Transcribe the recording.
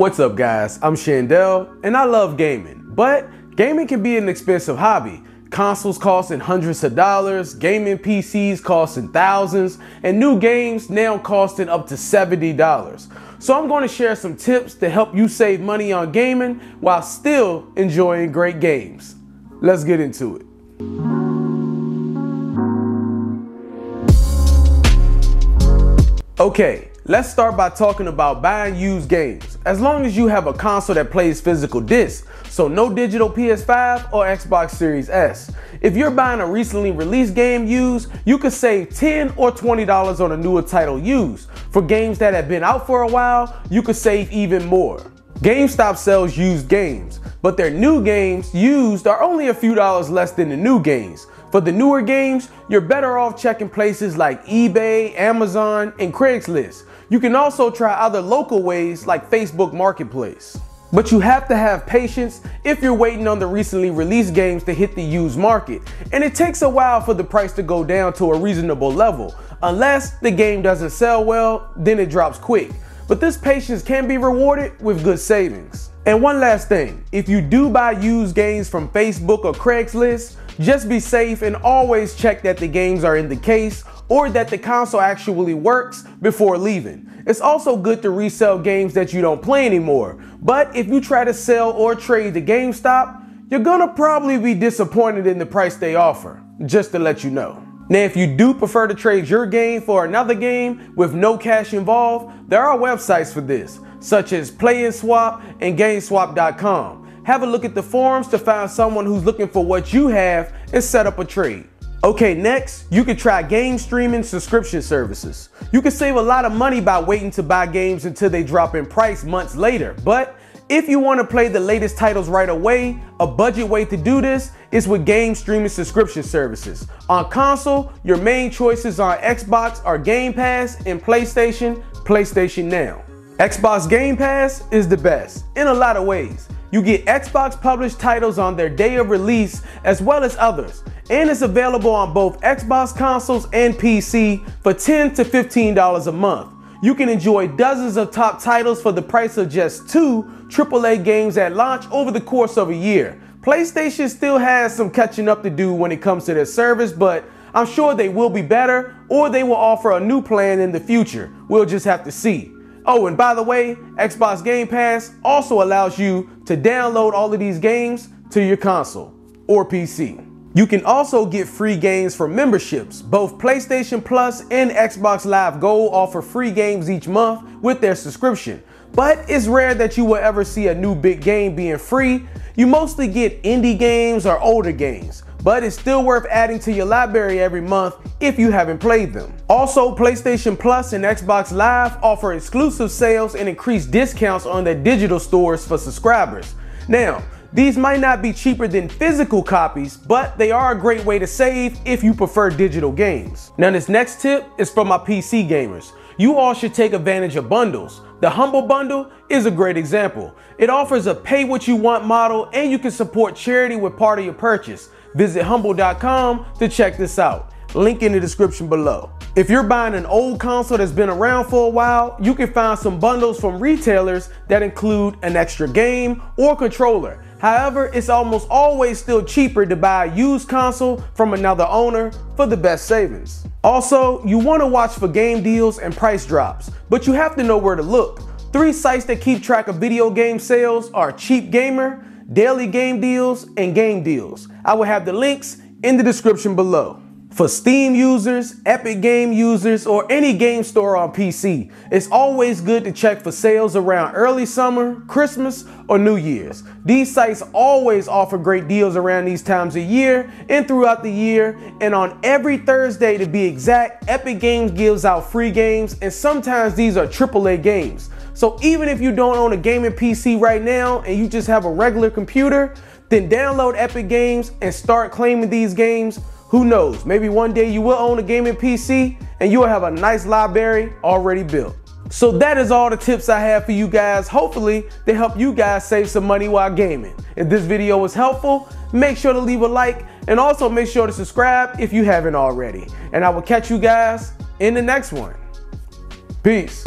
What's up guys, I'm Shandell and I love gaming, but gaming can be an expensive hobby. Consoles costing hundreds of dollars, gaming PCs costing thousands, and new games now costing up to $70. So I'm going to share some tips to help you save money on gaming while still enjoying great games. Let's get into it. Okay, let's start by talking about buying used games. As long as you have a console that plays physical discs, so no digital PS5 or Xbox Series S. If you're buying a recently released game used, you could save 10 or $20 on a newer title used. For games that have been out for a while, you could save even more. GameStop sells used games, but their new games used are only a few dollars less than the new games. For the newer games, you're better off checking places like eBay, Amazon, and Craigslist. You can also try other local ways like Facebook Marketplace. But you have to have patience if you're waiting on the recently released games to hit the used market. And it takes a while for the price to go down to a reasonable level. Unless the game doesn't sell well, then it drops quick. But this patience can be rewarded with good savings. And one last thing, if you do buy used games from Facebook or Craigslist, just be safe and always check that the games are in the case or that the console actually works before leaving. It's also good to resell games that you don't play anymore, but if you try to sell or trade to GameStop, you're gonna probably be disappointed in the price they offer, just to let you know. Now, if you do prefer to trade your game for another game with no cash involved, there are websites for this, such as Play Swap and GameSwap.com. Have a look at the forums to find someone who's looking for what you have and set up a trade. Okay, next, you can try game streaming subscription services. You can save a lot of money by waiting to buy games until they drop in price months later. But if you want to play the latest titles right away, a budget way to do this is with game streaming subscription services. On console, your main choices on Xbox are Game Pass and PlayStation, PlayStation Now. Xbox Game Pass is the best in a lot of ways. You get Xbox published titles on their day of release as well as others, and it's available on both Xbox consoles and PC for 10 to $15 a month. You can enjoy dozens of top titles for the price of just two AAA games at launch over the course of a year. PlayStation still has some catching up to do when it comes to their service, but I'm sure they will be better or they will offer a new plan in the future. We'll just have to see. Oh, and by the way, Xbox Game Pass also allows you to download all of these games to your console or PC. You can also get free games for memberships. Both PlayStation Plus and Xbox Live Gold offer free games each month with their subscription. But it's rare that you will ever see a new big game being free. You mostly get indie games or older games but it's still worth adding to your library every month if you haven't played them. Also, PlayStation Plus and Xbox Live offer exclusive sales and increased discounts on their digital stores for subscribers. Now, these might not be cheaper than physical copies, but they are a great way to save if you prefer digital games. Now this next tip is for my PC gamers. You all should take advantage of bundles. The Humble Bundle is a great example. It offers a pay what you want model and you can support charity with part of your purchase. Visit humble.com to check this out. Link in the description below. If you're buying an old console that's been around for a while, you can find some bundles from retailers that include an extra game or controller. However, it's almost always still cheaper to buy a used console from another owner for the best savings. Also, you want to watch for game deals and price drops, but you have to know where to look. Three sites that keep track of video game sales are Cheap Gamer, daily game deals, and game deals. I will have the links in the description below. For Steam users, Epic Game users, or any game store on PC, it's always good to check for sales around early summer, Christmas, or New Year's. These sites always offer great deals around these times of year and throughout the year, and on every Thursday to be exact, Epic Games gives out free games, and sometimes these are AAA games. So even if you don't own a gaming PC right now and you just have a regular computer, then download Epic Games and start claiming these games. Who knows, maybe one day you will own a gaming PC and you will have a nice library already built. So that is all the tips I have for you guys. Hopefully they help you guys save some money while gaming. If this video was helpful, make sure to leave a like and also make sure to subscribe if you haven't already. And I will catch you guys in the next one. Peace.